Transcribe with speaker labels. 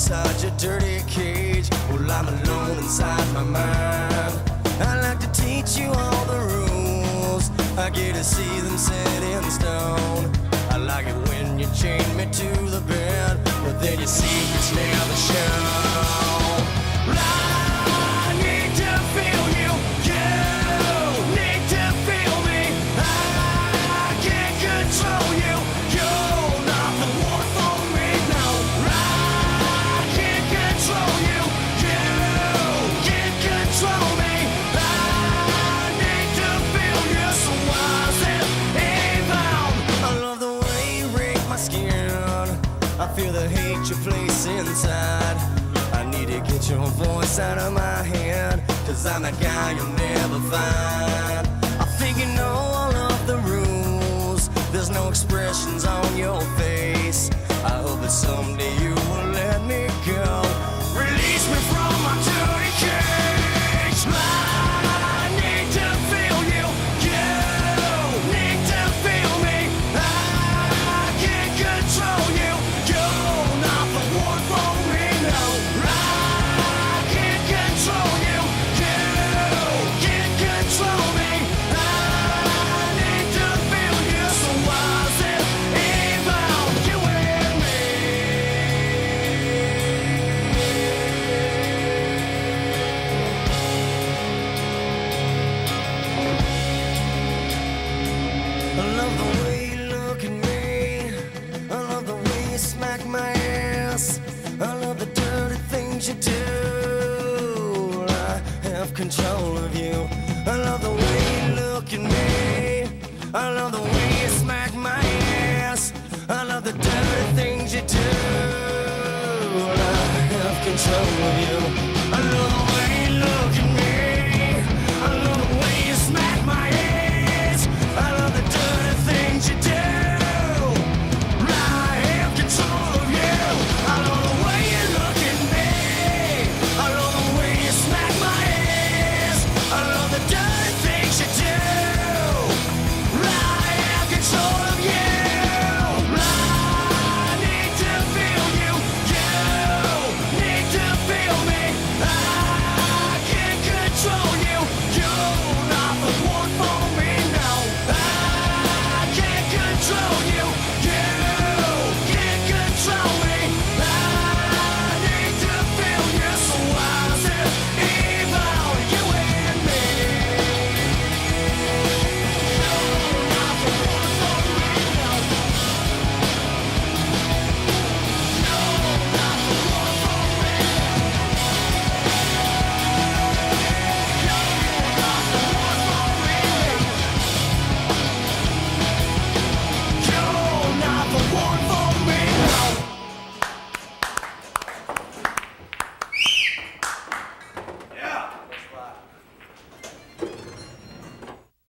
Speaker 1: outside your dirty cage. Well, I'm alone inside my mind. I like to teach you all the rules. I get to see them set in stone. I like it when you chain me to the bed, but then your secrets never I feel the hate you place inside. I need to get your voice out of my head. Cause I'm that guy you'll never find. I think you know all of the rules. There's no expressions on your face. Love the way you look at me. I love the way you smack my ass. I love the dirty things you do. I have control of you. I love the way you look at me. I love the way you smack my ass. I love the dirty things you do. I have control of you.